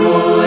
for